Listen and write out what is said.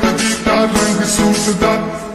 Repetita, lângă sunt ciudat